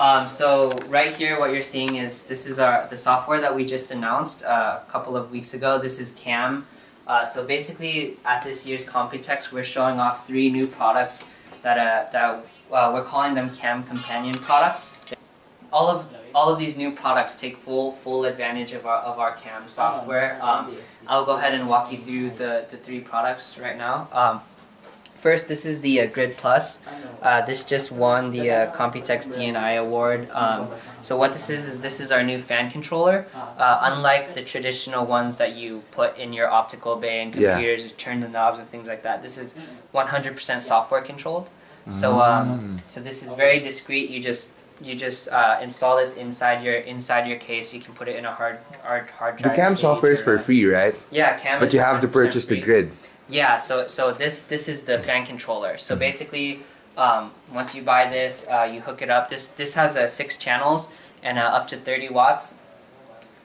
Um, so right here, what you're seeing is this is our the software that we just announced uh, a couple of weeks ago. This is CAM. Uh, so basically, at this year's Computex, we're showing off three new products that uh, that uh, we're calling them CAM companion products. All of all of these new products take full full advantage of our of our CAM software. Um, I'll go ahead and walk you through the the three products right now. Um, First, this is the uh, Grid Plus. Uh, this just won the uh, Computex DNI award. Um, so what this is is this is our new fan controller. Uh, unlike the traditional ones that you put in your optical bay and computers, you turn the knobs and things like that. This is 100% software controlled. So um, so this is very discreet. You just you just uh, install this inside your inside your case. You can put it in a hard hard hard drive. The cam software is for free, right? Yeah, cam. But you have to 100% purchase the grid. Yeah, so so this this is the fan controller. So basically, um, once you buy this, uh, you hook it up. This this has uh, six channels and uh, up to thirty watts.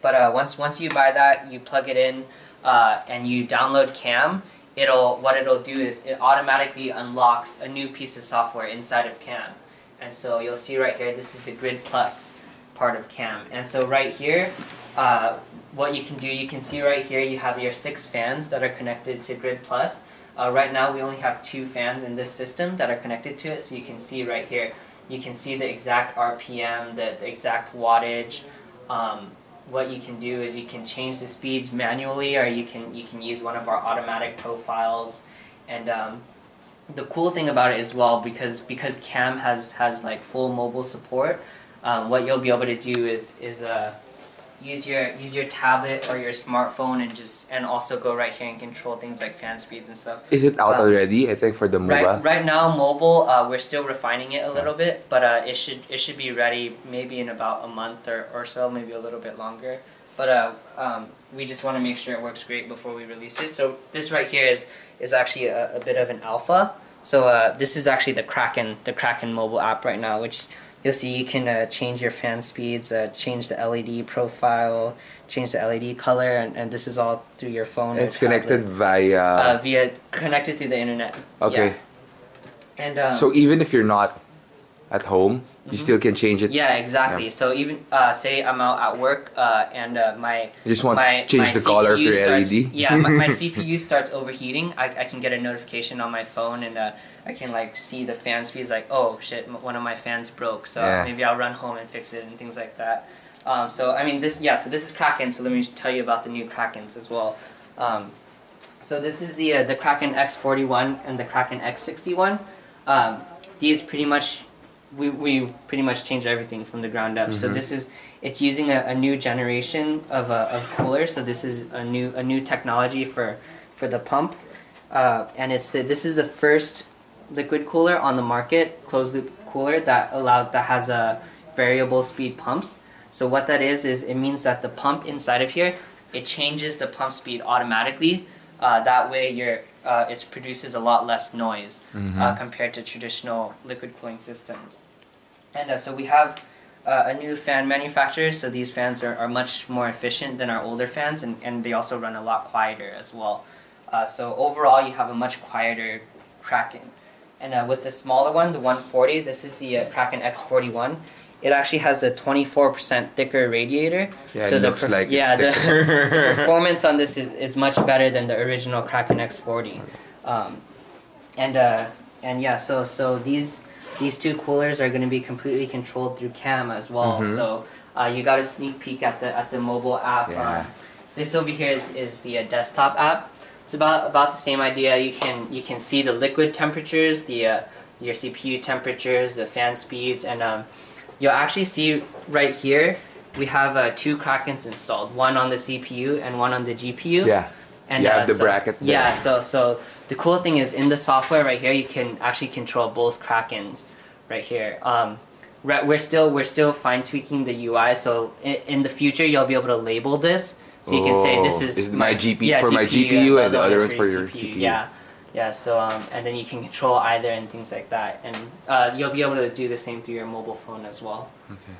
But uh, once once you buy that, you plug it in uh, and you download Cam. It'll what it'll do is it automatically unlocks a new piece of software inside of Cam. And so you'll see right here, this is the Grid Plus part of Cam. And so right here, uh, what you can do, you can see right here, you have your six fans that are connected to Grid Plus. Uh, right now, we only have two fans in this system that are connected to it, so you can see right here, you can see the exact RPM, the, the exact wattage. Um, what you can do is you can change the speeds manually, or you can you can use one of our automatic profiles. And um, the cool thing about it as well, because because Cam has has like full mobile support, um, what you'll be able to do is is uh, use your use your tablet or your smartphone and just and also go right here and control things like fan speeds and stuff. Is it out Um, already? I think for the Right, right now, mobile, uh, we're still refining it a little bit, but uh, it should it should be ready maybe in about a month or, or so, maybe a little bit longer. But uh, um, we just want to make sure it works great before we release it. So this right here is is actually a, a bit of an alpha. So uh, this is actually the Kraken the Kraken mobile app right now, which you'll see you can uh, change your fan speeds, uh, change the LED profile, change the LED color, and, and this is all through your phone. It's connected via. uh, via connected through the internet. okay. Yeah. And um, So even if you're not at home, you Mhm. still can change it. yeah, exactly. So even uh, say I'm out at work uh, and uh, my You just want my to change my the color for your starts, LED. Yeah, my, my CPU starts overheating. I, I can get a notification on my phone and uh, I can like see the fan speeds. Like, oh shit, one of my fans broke. So Yeah. maybe I'll run home and fix it and things like that. Um, so I mean this yeah. So this is Kraken. So let me tell you about the new Krakens as well. Um, so this is the uh, the Kraken X41 and the Kraken X61. Um, these pretty much we, we pretty much changed everything from the ground up. So Mhm. this is it's using a, a new generation of, uh, of cooler. So this is a new a new technology for for the pump, uh, and it's the, this is the first liquid cooler on the market, closed loop cooler that allows that has a variable speed pumps. So what that is is it means that the pump inside of here it changes the pump speed automatically. Uh, that way, your uh, it produces a lot less noise Mhm. uh, compared to traditional liquid cooling systems. And uh, so we have uh, a new fan manufacturer, so these fans are, are much more efficient than our older fans, and, and they also run a lot quieter as well. Uh, so overall, you have a much quieter Kraken. And uh, with the smaller one, the 140, this is the uh, Kraken X41. It actually has the 24% thicker radiator. Yeah, so it the looks per- like yeah, the, the performance on this is, is much better than the original Kraken X40. Um, and uh, and yeah, so so these these two coolers are going to be completely controlled through CAM as well. Mhm. So uh, you got a sneak peek at the at the mobile app. Yeah. Uh, this over here is, is the uh, desktop app. It's about about the same idea. You can you can see the liquid temperatures, the uh, your CPU temperatures, the fan speeds, and um, you'll actually see right here we have uh, two Krakens installed, one on the CPU and one on the GPU. yeah. And You have uh, the so- bracket there. Yeah, so so the cool thing is in the software right here, you can actually control both Krakens, right here. Um, re- we're still we're still fine tweaking the UI, so in, in the future you'll be able to label this, so you can say this Oh, is this is my GP for my GPU, GPU and the other one's for your CPU. Yeah, yeah. So um, and then you can control either and things like that, and uh, you'll be able to do the same through your mobile phone as well. Okay.